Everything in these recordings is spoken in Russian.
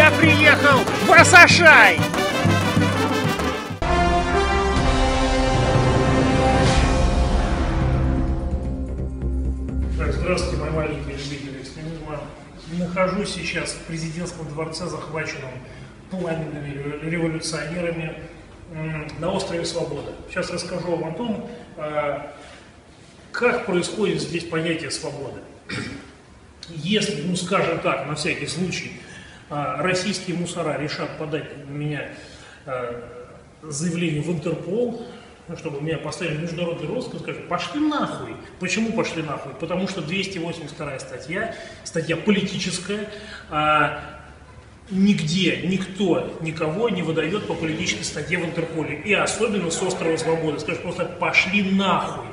Я приехал в Асашай! Так, здравствуйте, мои маленькие любители экстремизма. Нахожусь сейчас в президентском дворце, захваченном пламенными ре- революционерами на острове Свобода. Сейчас расскажу вам о том, а, как происходит здесь понятие свободы. Если, ну скажем так, на всякий случай, российские мусора решат подать на меня а, заявление в Интерпол, ну, чтобы меня поставили в международный розыск, скажут, пошли нахуй. Почему пошли нахуй? Потому что 282 статья, статья политическая, а, нигде никто никого не выдает по политической статье в Интерполе. И особенно с острова Свободы. Скажешь просто пошли нахуй.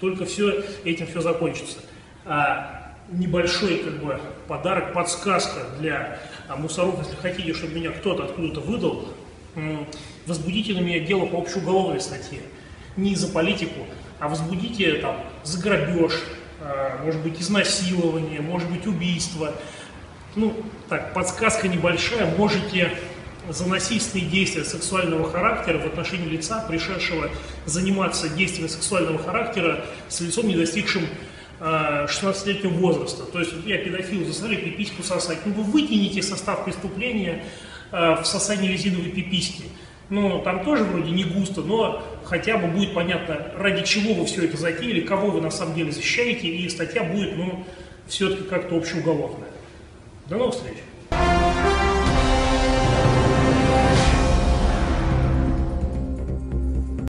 Только все, этим все закончится. А, небольшой как бы подарок, подсказка для а, мусоров, если хотите, чтобы меня кто-то откуда-то выдал, возбудите на меня дело по общеуголовной статье. Не за политику, а возбудите там за грабеж, а, может быть изнасилование, может быть убийство. Ну, так, подсказка небольшая, можете за насильственные действия сексуального характера в отношении лица, пришедшего заниматься действиями сексуального характера с лицом, не достигшим 16-летнего возраста. То есть я педофил, заставили пипиську сосать. Ну, вы вытяните состав преступления э, в сосании резиновой пиписьки. Ну, там тоже вроде не густо, но хотя бы будет понятно, ради чего вы все это затеяли, кого вы на самом деле защищаете, и статья будет, ну, все-таки как-то общеуголовная. До новых встреч!